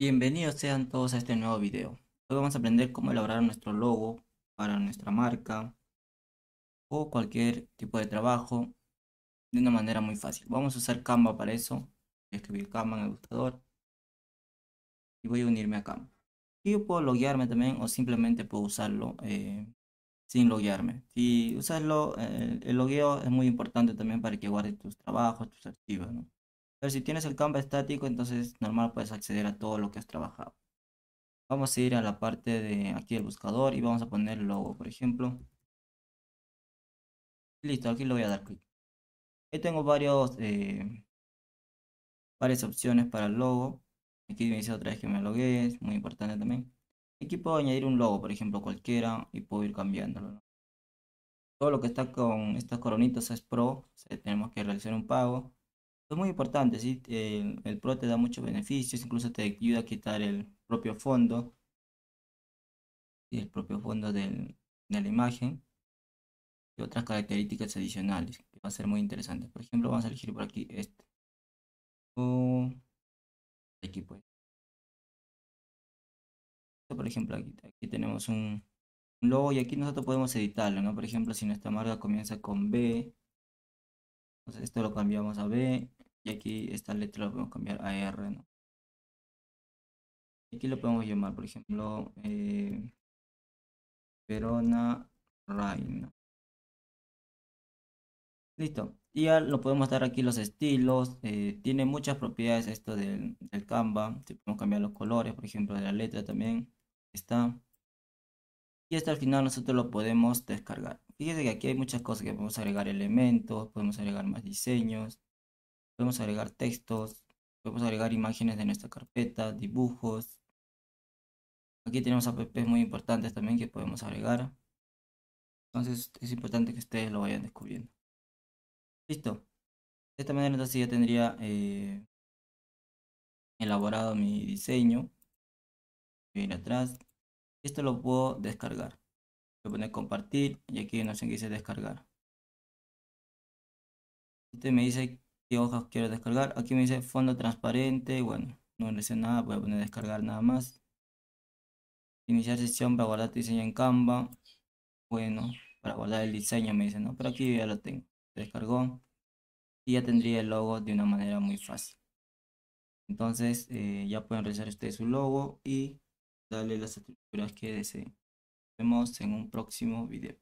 Bienvenidos sean todos a este nuevo video. Hoy vamos a aprender cómo elaborar nuestro logo para nuestra marca o cualquier tipo de trabajo de una manera muy fácil. Vamos a usar Canva para eso. Voy a escribir Canva en el buscador y voy a unirme a Canva. Y yo puedo loguearme también o simplemente puedo usarlo eh, sin loguearme. Si usaslo, eh, el logueo es muy importante también para que guardes tus trabajos, tus archivos. Pero si tienes el Canva estático, entonces normal puedes acceder a todo lo que has trabajado. Vamos a ir a la parte de aquí del buscador y vamos a poner el logo, por ejemplo. Listo, aquí le voy a dar clic. Ahí tengo varios, eh, varias opciones para el logo. Aquí me dice otra vez que me loguee, es muy importante también. Aquí puedo añadir un logo, por ejemplo, cualquiera, y puedo ir cambiándolo. Todo lo que está con estas coronitas es pro, tenemos que realizar un pago. Es muy importante, ¿sí? El, Pro te da muchos beneficios, incluso te ayuda a quitar el propio fondo. Y el propio fondo de la imagen. Y otras características adicionales que va a ser muy interesante. Por ejemplo, vamos a elegir por aquí este. O aquí pues. Por ejemplo, aquí, aquí tenemos un, un logo y aquí nosotros podemos editarlo, ¿no? Por ejemplo, si nuestra marca comienza con B, entonces esto lo cambiamos a B y aquí esta letra lo podemos cambiar a R, ¿no? Aquí lo podemos llamar, por ejemplo, eh, Verona. Listo. Y ya lo podemos dar aquí los estilos. Eh, tiene muchas propiedades esto del, del Canva. Si podemos cambiar los colores, por ejemplo, de la letra también. Está. Y hasta el final nosotros lo podemos descargar. Fíjense que aquí hay muchas cosas que podemos agregar elementos, podemos agregar más diseños, podemos agregar textos, podemos agregar imágenes de nuestra carpeta, dibujos. Aquí tenemos apps muy importantes también que podemos agregar. Entonces es importante que ustedes lo vayan descubriendo. Listo. De esta manera entonces ya tendría eh, elaborado mi diseño. Voy a ir atrás. Esto lo puedo descargar. Voy a poner compartir y aquí no sé qué dice descargar. Este me dice hojas quiero descargar. Aquí me dice fondo transparente. Bueno, no dice nada, voy a poner descargar nada más. Iniciar sesión para guardar tu diseño en Canva. Bueno, para guardar el diseño me dice, ¿no? Pero aquí ya lo tengo. descargó. Y ya tendría el logo de una manera muy fácil. Entonces eh, ya pueden realizar ustedes su logo y darle las estructuras que deseen. Nos vemos en un próximo video.